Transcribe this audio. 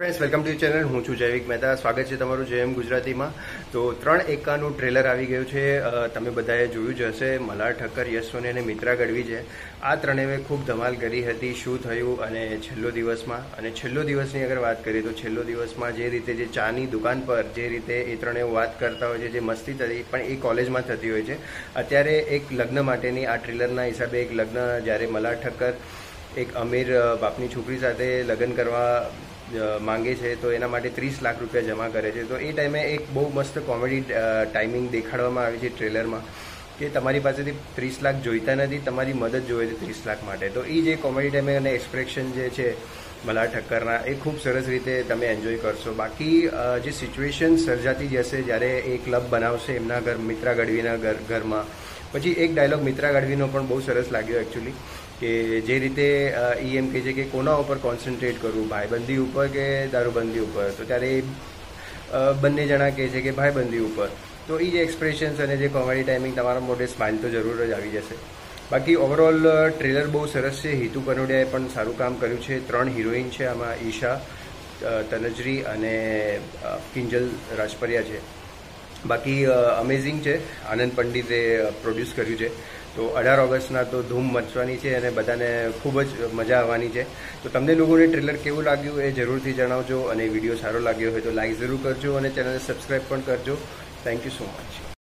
Friends welcome to channel હું છું જૈવિક મહેતા. સ્વાગત છે તમારું જેએમ ગુજરાતીમાં. તો ત્રણ એકાનું ટ્રેલર આવી ગયું છે. તમે બધાએ જોયું જ હશે. મલાર ઠક્કર, યશ અને મિત્રા ગઢવી છે આ ત્રણેવે ખૂબ ધમાલ કરી હતી, શું થયું અને છેલ્લો દિવસમાં? અને છેલ્લો દિવસની અગર વાત કરીએ તો છેલ્લો દિવસમાં જે રીતે જે ચાની દુકાન પર જે રીતે એ ત્રણેય વાત કરતા હોય છે, જે મસ્તી થતી પણ એ કોલેજમાં થતી હોય છે. અત્યારે એક લગ્ન માટેની આ ટ્રેલરના હિસાબે એક લગ્ન જ્યારે મલાર ઠક્કર, એક અમીર બાપની છોકરી સાથે લગ્ન કરવા માંગે છે, તો એના માટે ત્રીસ લાખ રૂપિયા જમા કરે છે. તો એ ટાઈમે એક બહુ મસ્ત કોમેડી ટાઈમિંગ દેખાડવામાં આવી છે ટ્રેલરમાં કે તમારી પાસેથી ત્રીસ લાખ જોઈતા નથી, તમારી મદદ જોઈએ છે ત્રીસ લાખ માટે. તો એ જે કોમેડી ટાઈમે અને એક્સપ્રેશન જે છે મલ્હાર ઠક્કરના, એ ખૂબ સરસ રીતે તમે એન્જોય કરશો. બાકી જે સિચ્યુએશન સર્જાતી જશે જ્યારે એ ક્લબ બનાવશે એમના ઘર, મિત્રા ગઢવીના ઘર, ઘરમાં પછી એક ડાયલોગ મિત્રા ગાઢવીનો પણ બહુ સરસ લાગ્યો એકચ્યુઅલી કે જે રીતે ઈ એમ કહે છે કે કોના ઉપર કોન્સન્ટ્રેટ કરવું? ભાઈબંધી ઉપર કે દારૂબંધી ઉપર? તો ત્યારે એ, બંને જણા કહે છે કે ભાઈબંધી ઉપર. તો એ જે એક્સપ્રેશન્સ અને જે કોમેડી ટાઈમિંગ તમારા મોઢે સ્માઇલ તો જરૂર જ આવી જશે. બાકી ઓવરઓલ ટ્રેલર બહુ સરસ છે. હિતુ કનોડિયાએ પણ સારું કામ કર્યું છે. ત્રણ હિરોઈન છે આમાં ઈશા તનજરી અને કિંજલ રાજપરિયા છે. બાકી અમેઝિંગ છે. આનંદ પંડિતે પ્રોડ્યુસ કર્યું છે. તો અઢાર ઓગસ્ટના તો ધૂમ મચવાની છે અને બધાને ખૂબ જ મજા આવવાની છે. તો તમને લોકોને ટ્રેલર કેવું લાગ્યું એ જરૂરથી જણાવજો અને વીડિયો સારો લાગ્યો હોય તો લાઈક જરૂર કરજો અને ચેનલને સબસ્ક્રાઈબ પણ કરજો. Thank you so much